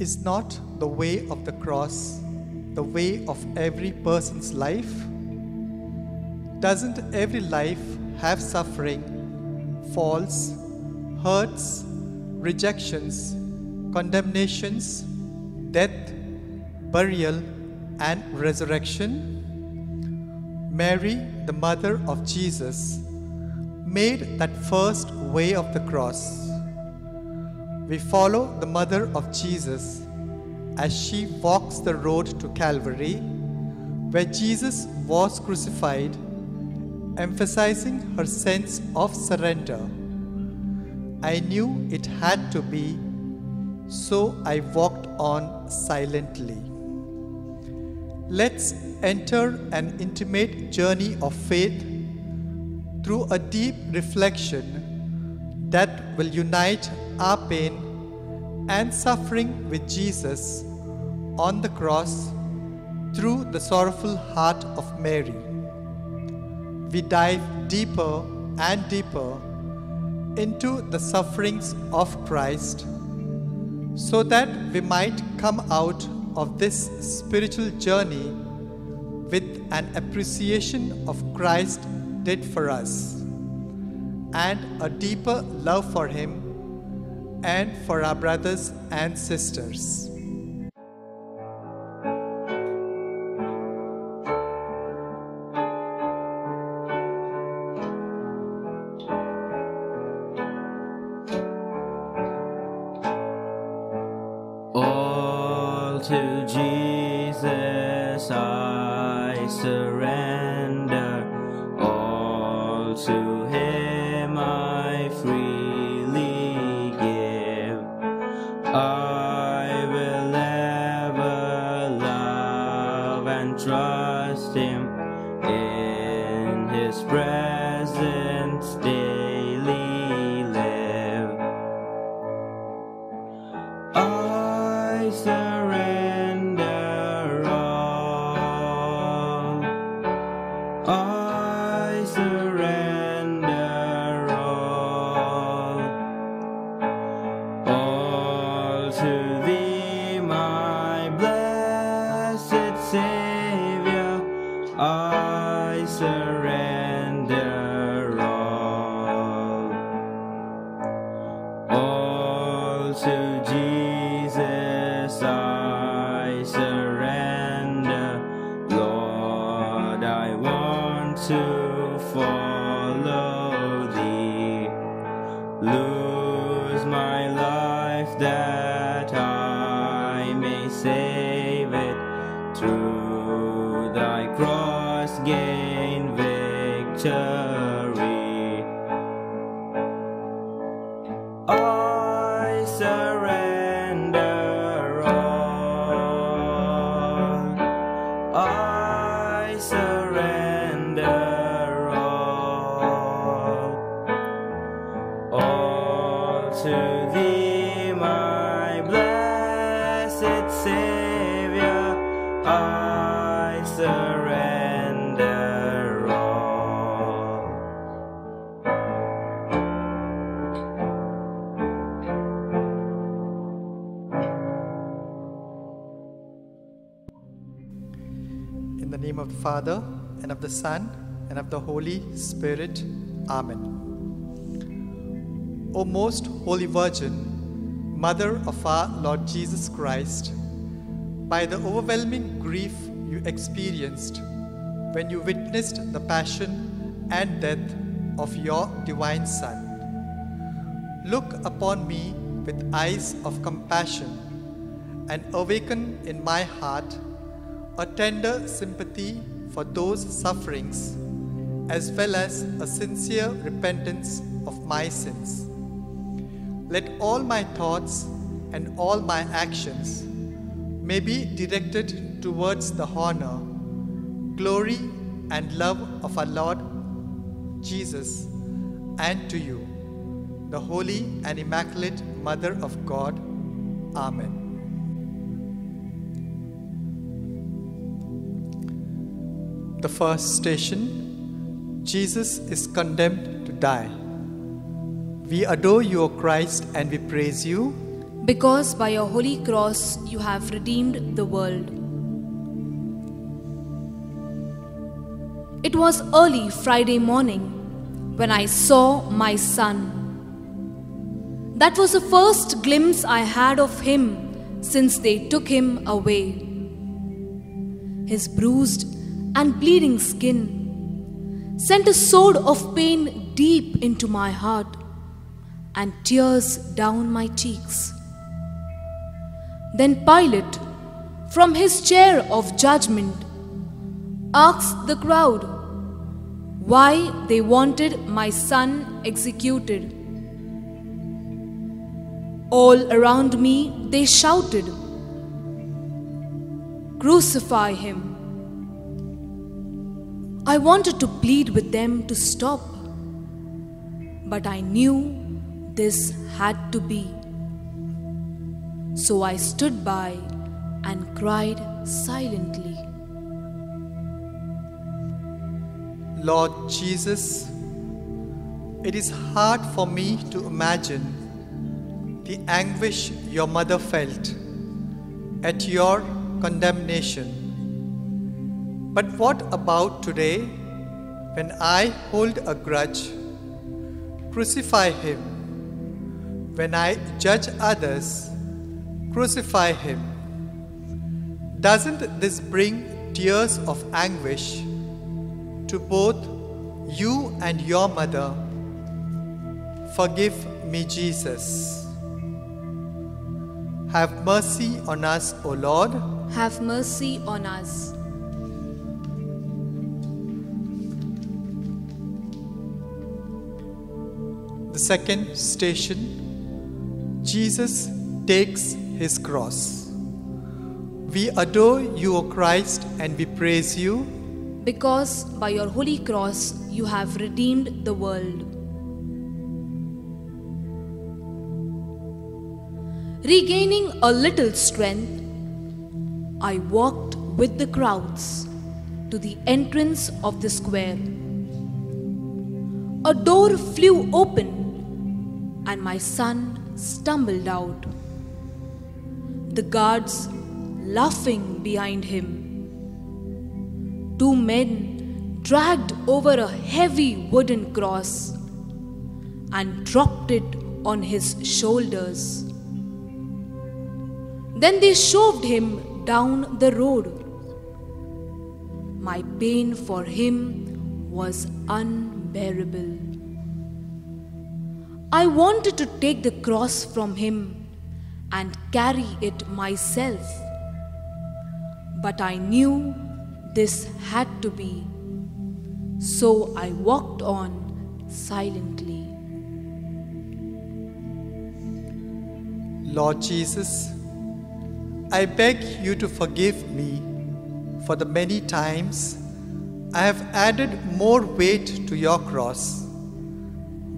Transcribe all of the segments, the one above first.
Is not the way of the cross the way of every person's life? Doesn't every life have suffering, falls, hurts, rejections, condemnations, death, burial, and resurrection? Mary, the mother of Jesus, made that first way of the cross. We follow the mother of Jesus as she walks the road to Calvary, where Jesus was crucified, emphasizing her sense of surrender. I knew it had to be, so I walked on silently. Let's enter an intimate journey of faith through a deep reflection that will unite our pain and suffering with Jesus on the cross through the sorrowful heart of Mary. We dive deeper and deeper into the sufferings of Christ so that we might come out of this spiritual journey with an appreciation of Christ did for us and a deeper love for him and for our brothers and sisters. To thee, my blessed Savior. I surrender all. In the name of the Father, and of the Son, and of the Holy Spirit. Amen. O most holy Virgin, Mother of our Lord Jesus Christ, by the overwhelming grief you experienced when you witnessed the passion and death of your divine Son, look upon me with eyes of compassion and awaken in my heart a tender sympathy for those sufferings, as well as a sincere repentance of my sins. Let all my thoughts and all my actions may be directed towards the honor, glory, and love of our Lord Jesus and to you, the Holy and Immaculate Mother of God. Amen. The first station Jesus is condemned to die. We adore you, O Christ, and we praise you. because by your holy cross you have redeemed the world. It was early Friday morning when I saw my son. That was the first glimpse I had of him since they took him away. His bruised and bleeding skin sent a sword of pain deep into my heart and tears down my cheeks. Then Pilate, from his chair of judgment, asked the crowd why they wanted my son executed. All around me they shouted, Crucify him. I wanted to plead with them to stop, but I knew this had to be. So I stood by and cried silently. Lord Jesus, it is hard for me to imagine the anguish your mother felt at your condemnation. But what about today when I hold a grudge? Crucify him. When I judge others, crucify him. Doesn't this bring tears of anguish to both you and your mother? Forgive me, Jesus. Have mercy on us, O Lord. Have mercy on us. The second station Jesus takes his cross. We adore you, O Christ, and we praise you Because by your holy cross you have redeemed the world. Regaining a little strength, I walked with the crowds to the entrance of the square. A door flew open and my son stumbled out. The guards laughing behind him. Two men dragged over a heavy wooden cross and dropped it on his shoulders. Then they shoved him down the road. My pain for him was unbearable. I wanted to take the cross from him and carry it myself. But I knew this had to be. So I walked on silently. Lord Jesus, I beg you to forgive me for the many times I have added more weight to your cross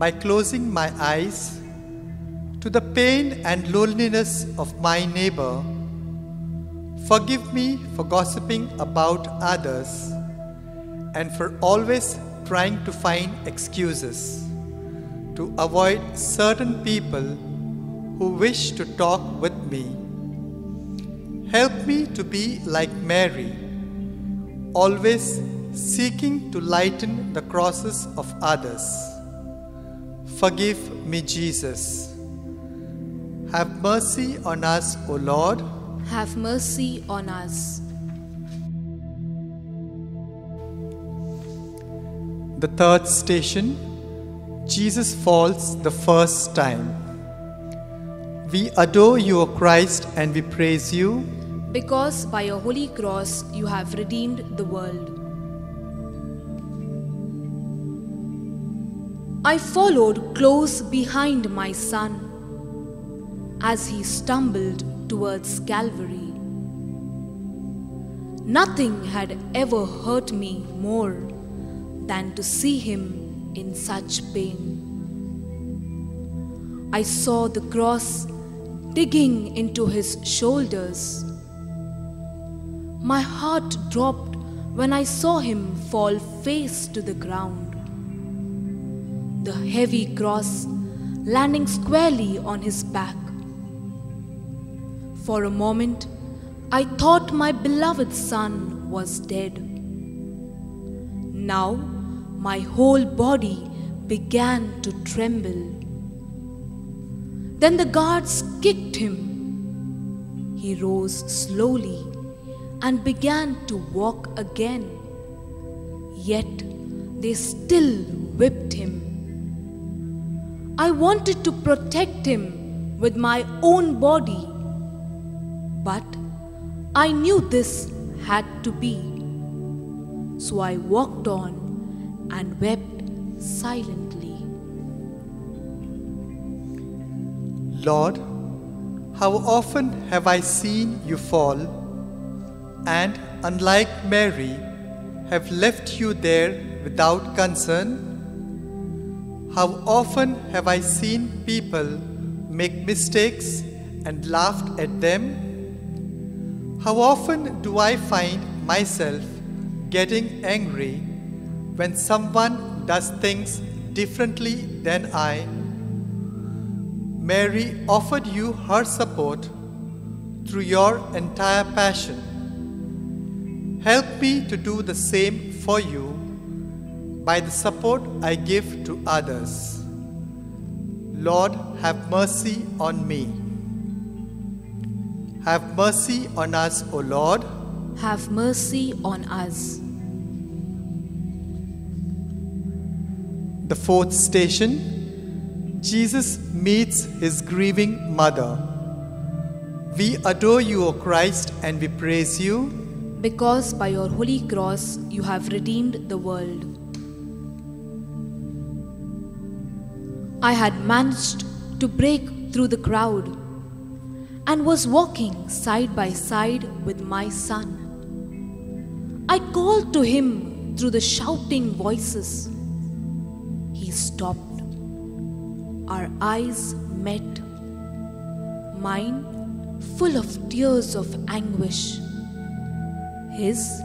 by closing my eyes to the pain and loneliness of my neighbor. Forgive me for gossiping about others and for always trying to find excuses to avoid certain people who wish to talk with me. Help me to be like Mary, always seeking to lighten the crosses of others. Forgive me, Jesus. Have mercy on us, O Lord. Have mercy on us. The third station Jesus falls the first time. We adore you, O Christ, and we praise you Because by your holy cross you have redeemed the world. I followed close behind my son as he stumbled towards Calvary. Nothing had ever hurt me more than to see him in such pain. I saw the cross digging into his shoulders. My heart dropped when I saw him fall face to the ground. The heavy cross landing squarely on his back. For a moment, I thought my beloved son was dead. Now, my whole body began to tremble. Then the guards kicked him. He rose slowly and began to walk again. Yet they still whipped him. I wanted to protect him with my own body, but I knew this had to be. So I walked on and wept silently. Lord, how often have I seen you fall, and unlike Mary, have left you there without concern? How often have I seen people make mistakes and laughed at them? How often do I find myself getting angry when someone does things differently than I? Mary offered you her support through your entire passion. Help me to do the same for you by the support I give to others. Lord, have mercy on me. Have mercy on us, O Lord. Have mercy on us. The fourth station Jesus meets his grieving mother. We adore you, O Christ, and we praise you Because by your holy cross you have redeemed the world. I had managed to break through the crowd and was walking side by side with my son. I called to him through the shouting voices. He stopped. Our eyes met. Mine full of tears of anguish. His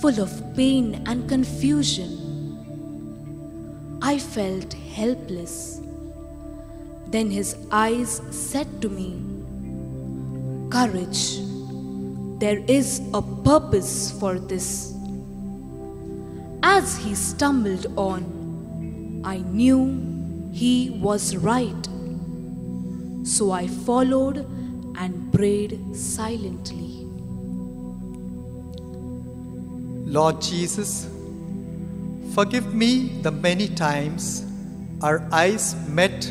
full of pain and confusion. I felt helpless. Then his eyes said to me, Courage, there is a purpose for this. As he stumbled on, I knew he was right. So I followed and prayed silently. Lord Jesus, forgive me the many times our eyes met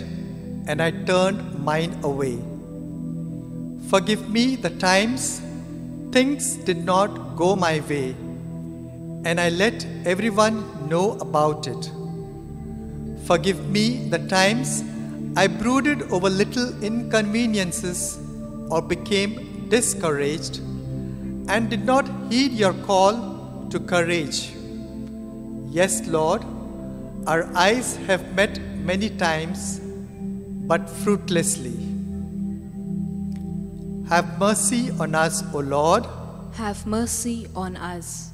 and I turned mine away. Forgive me the times things did not go my way and I let everyone know about it. Forgive me the times I brooded over little inconveniences or became discouraged and did not heed your call to courage. Yes, Lord, our eyes have met many times, but fruitlessly. Have mercy on us, O Lord. Have mercy on us.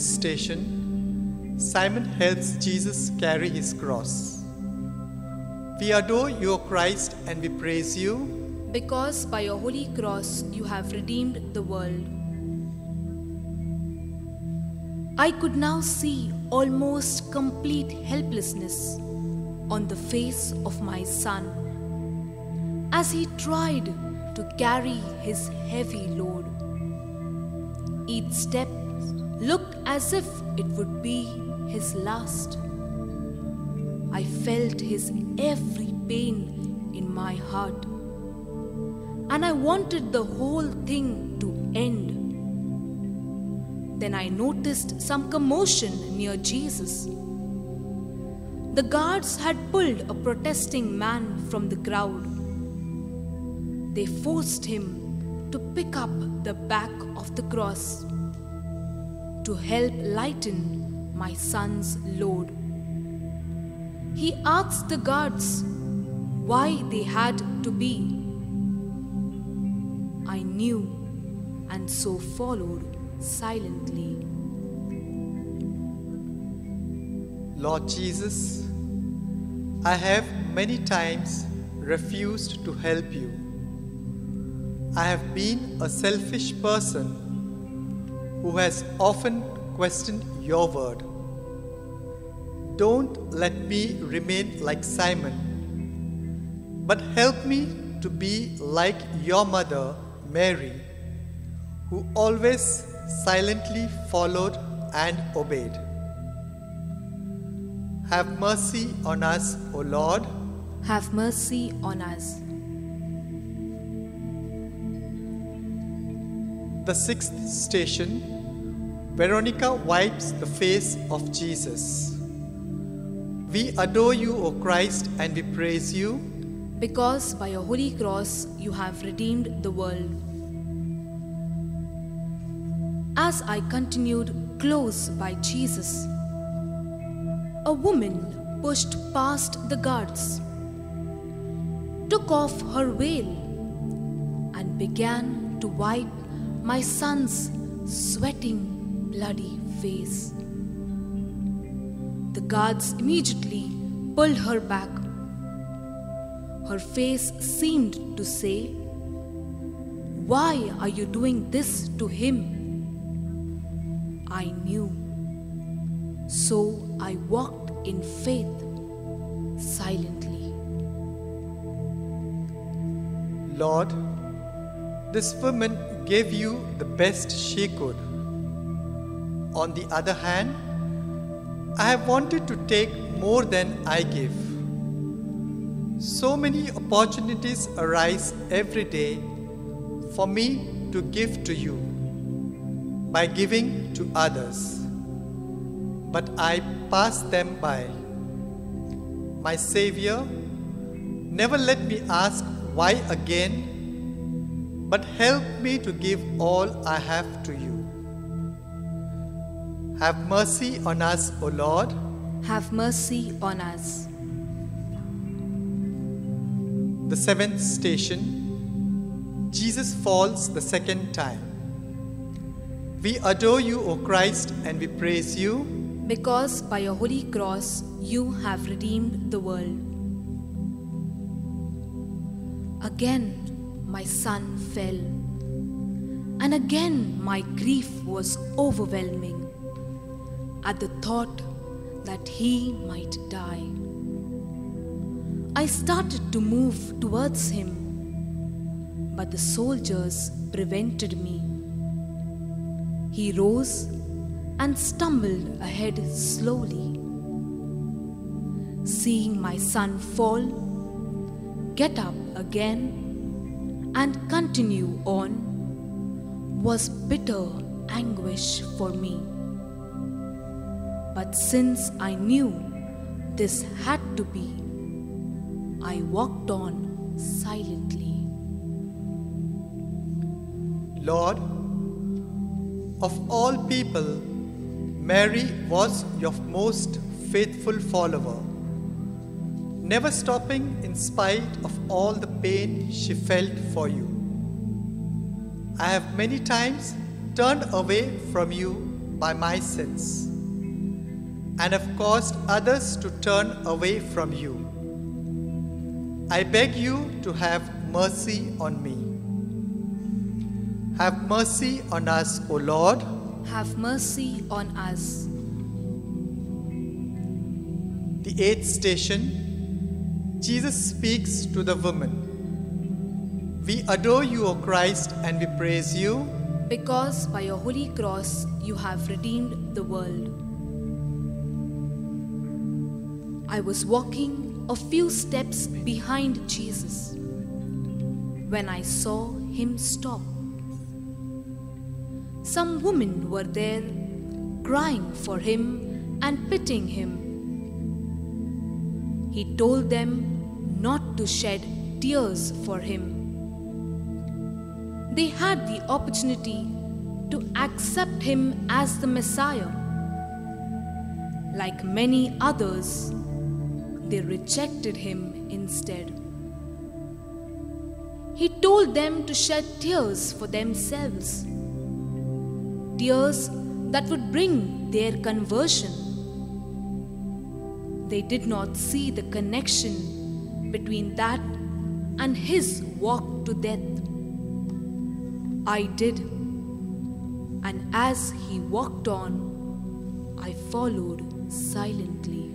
Station Simon helps Jesus carry his cross. We adore you, Christ, and we praise you. Because by your holy cross you have redeemed the world. I could now see almost complete helplessness on the face of my son as he tried to carry his heavy load. Each step looked as if it would be his last. I felt his every pain in my heart. And I wanted the whole thing to end. Then I noticed some commotion near Jesus. The guards had pulled a protesting man from the crowd. They forced him to pick up the back of the cross to help lighten my son's load. He asked the guards why they had to be. I knew and so followed silently. Lord Jesus, I have many times refused to help you. I have been a selfish person who has often questioned your word. Don't let me remain like Simon, but help me to be like your mother, Mary, who always silently followed and obeyed. Have mercy on us, O Lord. Have mercy on us. The sixth station Veronica wipes the face of Jesus. We adore you, O Christ, and we praise you. Because by your holy cross you have redeemed the world. As I continued close by Jesus, a woman pushed past the guards, took off her veil, and began to wipe my son's sweating, bloody face. The guards immediately pulled her back. Her face seemed to say, Why are you doing this to him? I knew. So I walked in faith silently. Lord, this woman gave you the best she could. On the other hand, I have wanted to take more than I give. So many opportunities arise every day for me to give to you by giving to others, but I pass them by. My Savior, never let me ask why again, but help me to give all I have to you. Have mercy on us, O Lord. Have mercy on us. The seventh station Jesus falls the second time. We adore you, O Christ, and we praise you. Because by your holy cross you have redeemed the world. Again, my son fell. And again, my grief was overwhelming at the thought that he might die. I started to move towards him, but the soldiers prevented me. He rose and stumbled ahead slowly. Seeing my son fall, get up again, and continue on was bitter anguish for me. But since I knew this had to be, I walked on silently. Lord, of all people, Mary was your most faithful follower, never stopping in spite of all the pain she felt for you. I have many times turned away from you by my sins and have caused others to turn away from you. I beg you to have mercy on me. Have mercy on us, O Lord. Have mercy on us. The eighth station Jesus speaks to the woman. We adore you, O Christ, and we praise you. Because by your holy cross you have redeemed the world. I was walking a few steps behind Jesus when I saw him stop. Some women were there crying for him and pitying him. He told them not to shed tears for him. They had the opportunity to accept him as the Messiah. Like many others, they rejected him instead. He told them to shed tears for themselves, tears that would bring their conversion. They did not see the connection between that and his walk to death. I did, and as he walked on, I followed silently.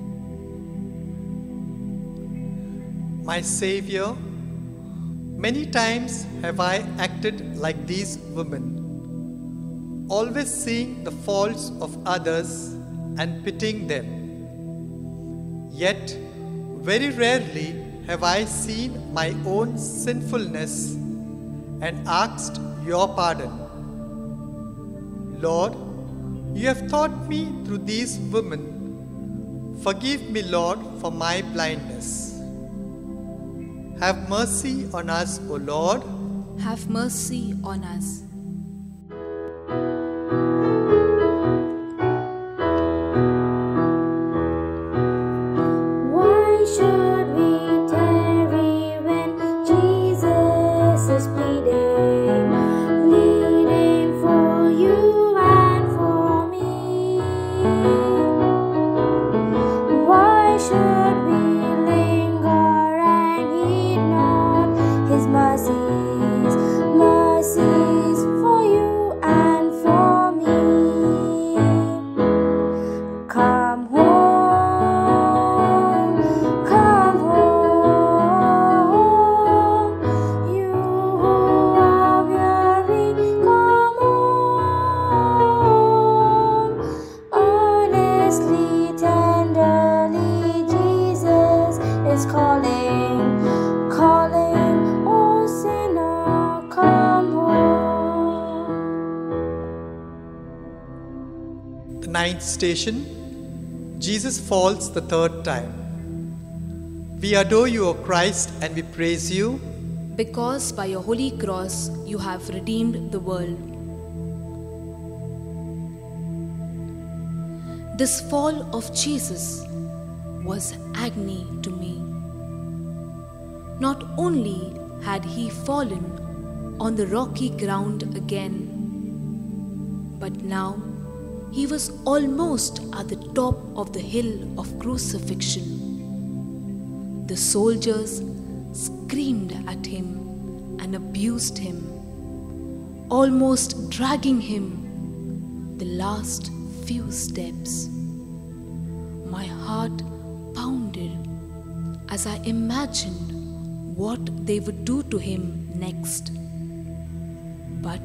My Savior, many times have I acted like these women, always seeing the faults of others and pitying them. Yet, very rarely have I seen my own sinfulness and asked your pardon. Lord, you have taught me through these women. Forgive me, Lord, for my blindness. Have mercy on us, O Lord. Have mercy on us. Ninth station Jesus falls the third time. We adore you, O Christ, and we praise you. Because by your holy cross you have redeemed the world. This fall of Jesus was agony to me. Not only had he fallen on the rocky ground again, but now he was almost at the top of the hill of crucifixion. The soldiers screamed at him and abused him, almost dragging him the last few steps. My heart pounded as I imagined what they would do to him next. But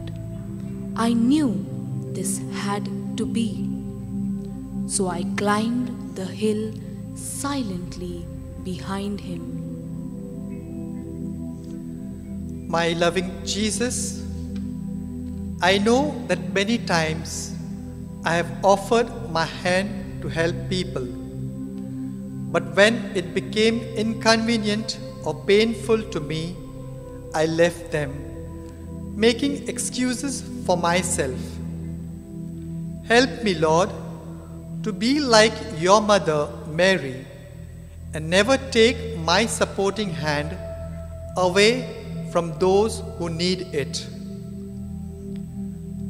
I knew this had to be. So I climbed the hill silently behind him. My loving Jesus, I know that many times I have offered my hand to help people. But when it became inconvenient or painful to me, I left them, making excuses for myself. Help me, Lord, to be like your mother, Mary, and never take my supporting hand away from those who need it.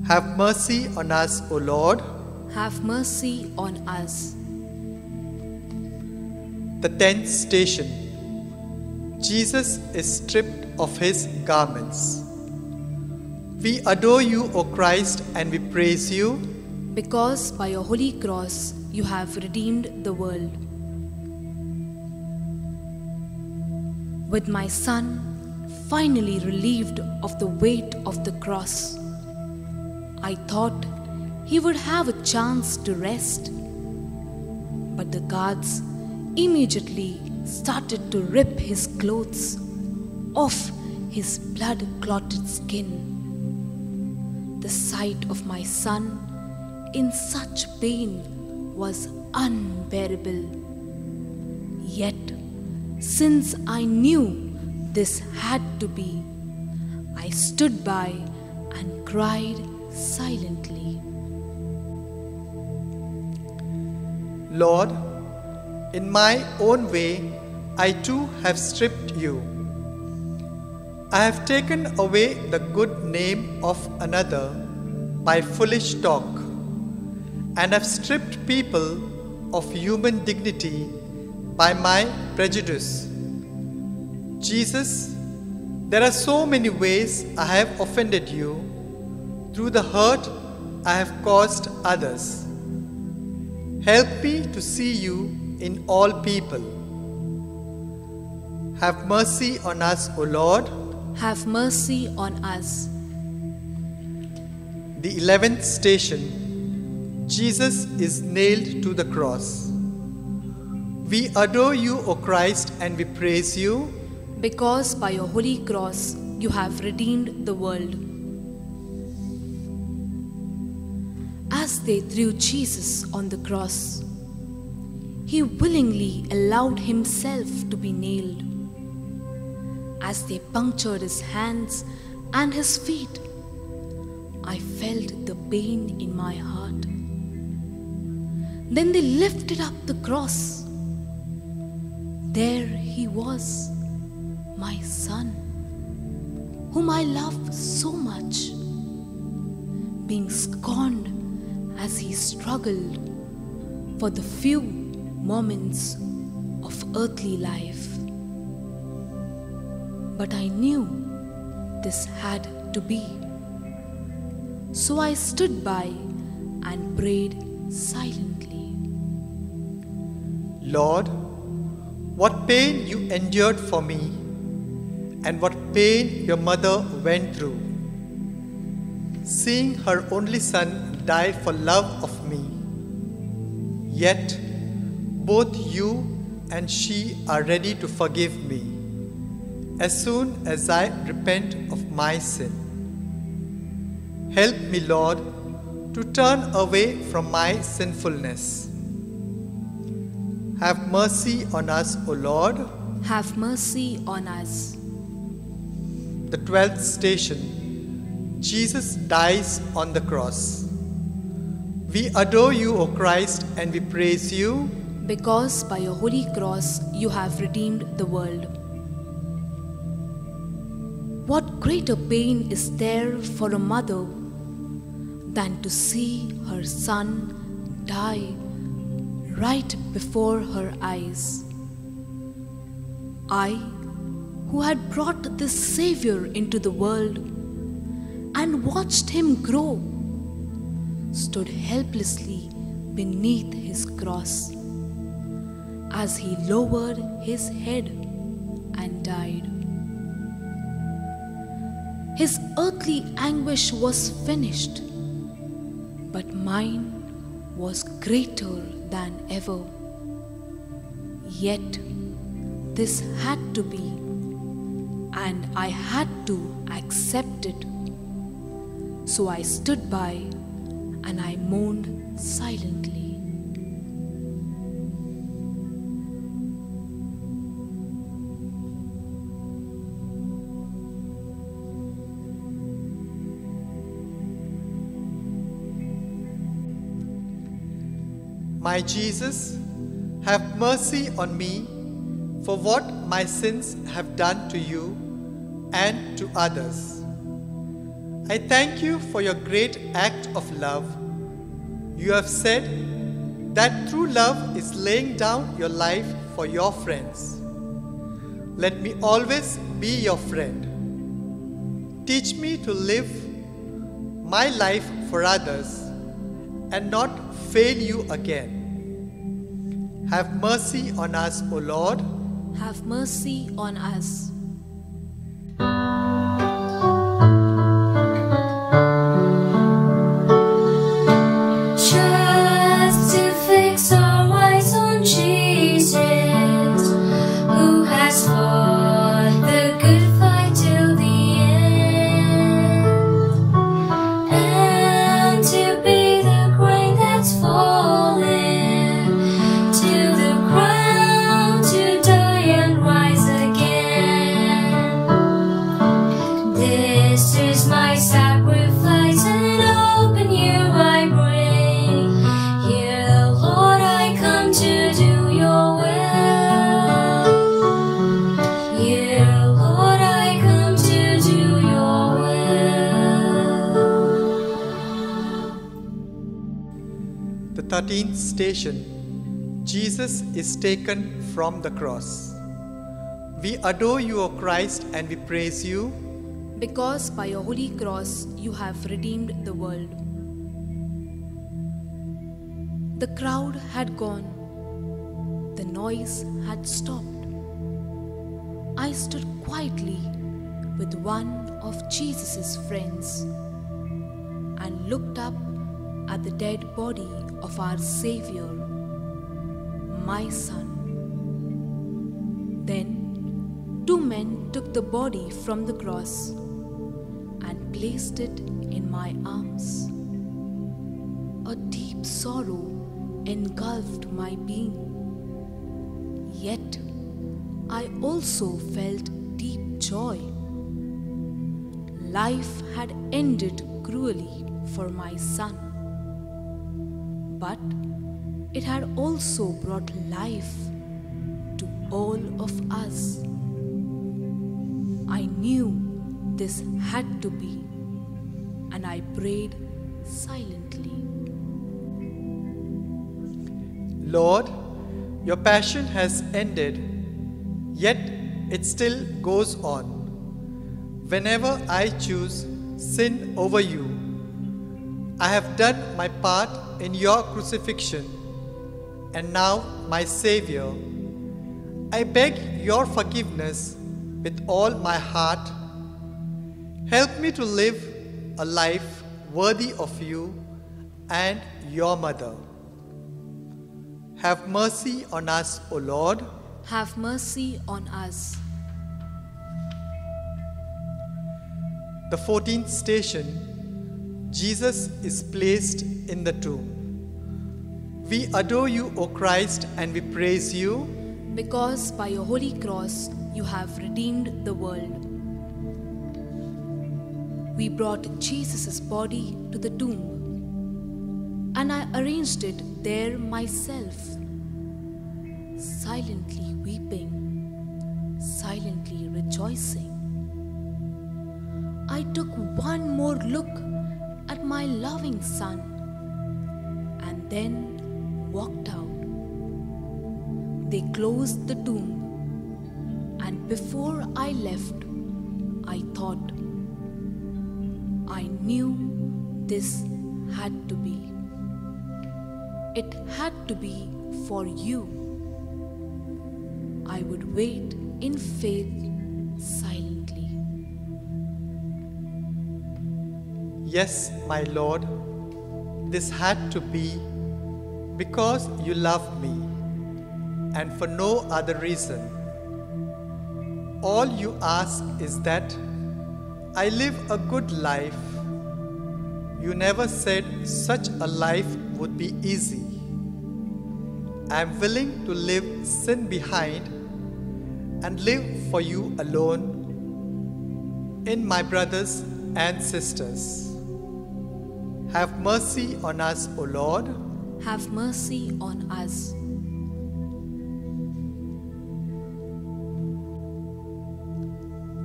Have mercy on us, O Lord. Have mercy on us. The tenth station Jesus is stripped of his garments. We adore you, O Christ, and we praise you. Because by your holy cross you have redeemed the world. With my son finally relieved of the weight of the cross, I thought he would have a chance to rest. But the guards immediately started to rip his clothes off his blood clotted skin. The sight of my son in such pain was unbearable. Yet, since I knew this had to be, I stood by and cried silently. Lord, in my own way, I too have stripped you. I have taken away the good name of another by foolish talk, and have stripped people of human dignity by my prejudice. Jesus, there are so many ways I have offended you through the hurt I have caused others. Help me to see you in all people. Have mercy on us, O Lord. Have mercy on us. The eleventh station Jesus is nailed to the cross. We adore you, O Christ, and we praise you. because by your holy cross you have redeemed the world. As they threw Jesus on the cross, he willingly allowed himself to be nailed. As they punctured his hands and his feet, I felt the pain in my heart. Then they lifted up the cross. There he was my son, whom I love so much, being scorned as he struggled for the few moments of earthly life. But I knew this had to be. So I stood by and prayed silently. Lord, what pain you endured for me, and what pain your mother went through. Seeing her only son die for love of me. Yet, both you and she are ready to forgive me as soon as I repent of my sin. Help me, Lord, to turn away from my sinfulness. Have mercy on us, O Lord. Have mercy on us. The twelfth station Jesus dies on the cross. We adore you, O Christ, and we praise you. because by your holy cross you have redeemed the world. What greater pain is there for a mother than to see her son die right before her eyes? I, who had brought this Savior into the world and watched him grow, stood helplessly beneath his cross as he lowered his head and died. His earthly anguish was finished, but mine was greater than ever. Yet this had to be, and I had to accept it. So I stood by and I moaned silently. My Jesus, have mercy on me for what my sins have done to you and to others. I thank you for your great act of love. You have said that true love is laying down your life for your friends. Let me always be your friend. Teach me to live my life for others and not fail you again. Have mercy on us, O Lord. Have mercy on us. Taken from the cross. We adore you, O Christ, and we praise you because by your holy cross you have redeemed the world. The crowd had gone, the noise had stopped. I stood quietly with one of Jesus' friends and looked up at the dead body of our Savior, my son. Then two men took the body from the cross and placed it in my arms. A deep sorrow engulfed my being. Yet I also felt deep joy. Life had ended cruelly for my son, but it had also brought life to all of us. I knew this had to be, and I prayed silently. Lord, your passion has ended, yet it still goes on. Whenever I choose sin over you, I have done my part in your crucifixion, and now, my Savior, I beg your forgiveness with all my heart. Help me to live a life worthy of you and your mother. Have mercy on us, O Lord. Have mercy on us. The 14th station Jesus is placed in the tomb. We adore you, O Christ, and we praise you because by your holy cross you have redeemed the world. We brought Jesus' body to the tomb, and I arranged it there myself, silently weeping, silently rejoicing. I took one more look at my loving son and then walked out. They closed the tomb, and before I left, I thought, I knew this had to be. It had to be for you. I would wait in faith silently. Yes, my Lord, this had to be because you love me and for no other reason. All you ask is that I live a good life. You never said such a life would be easy. I am willing to leave sin behind and live for you alone in my brothers and sisters. Have mercy on us, O Lord. Have mercy on us.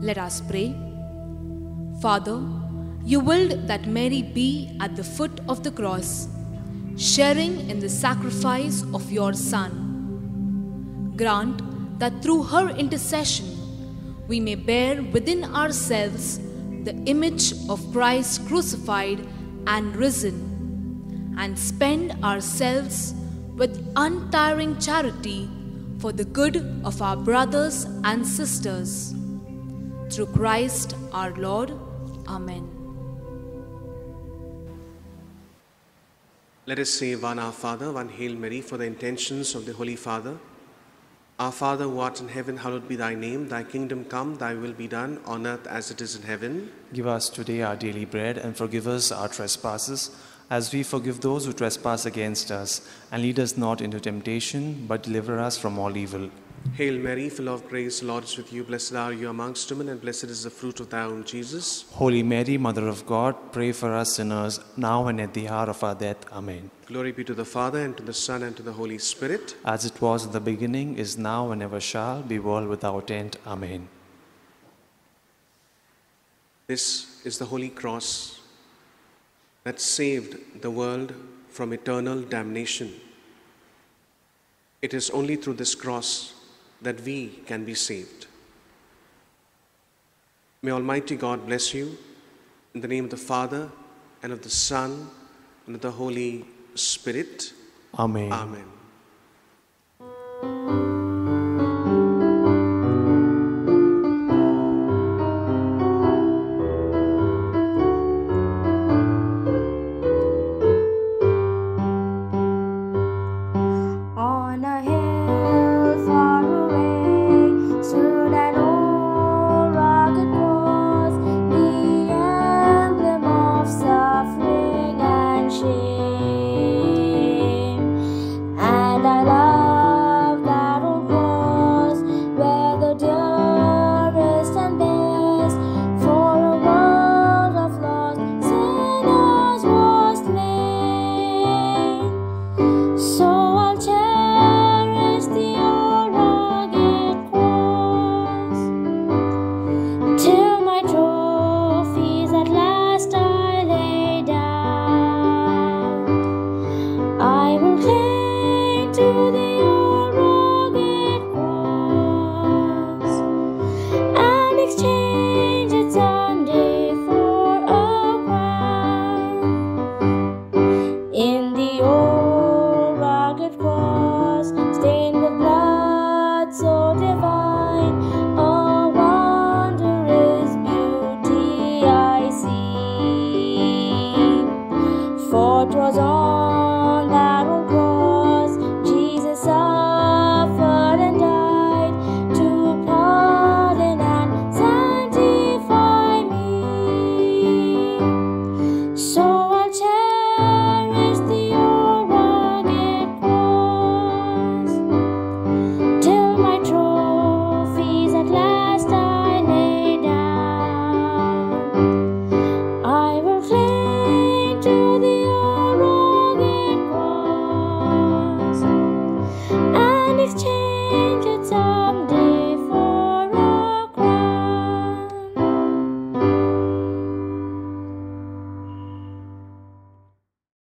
Let us pray. Father, you willed that Mary be at the foot of the cross, sharing in the sacrifice of your Son. Grant that through her intercession we may bear within ourselves the image of Christ crucified and risen, and spend ourselves with untiring charity for the good of our brothers and sisters. Through Christ our Lord. Amen. Let us say one Our Father, one Hail Mary for the intentions of the Holy Father. Our Father who art in heaven, hallowed be thy name. Thy kingdom come, thy will be done, on earth as it is in heaven. Give us today our daily bread and forgive us our trespasses, as we forgive those who trespass against us. And lead us not into temptation, but deliver us from all evil. Hail Mary, full of grace, the Lord is with you. Blessed are you amongst women, and blessed is the fruit of thy womb, Jesus. Holy Mary, Mother of God, pray for us sinners, now and at the hour of our death. Amen. Glory be to the Father, and to the Son, and to the Holy Spirit. As it was in the beginning, is now, and ever shall be, world without end. Amen. This is the Holy Cross that saved the world from eternal damnation. It is only through this cross that we can be saved. May Almighty God bless you in the name of the Father, and of the Son, and of the Holy Spirit. Amen. Amen.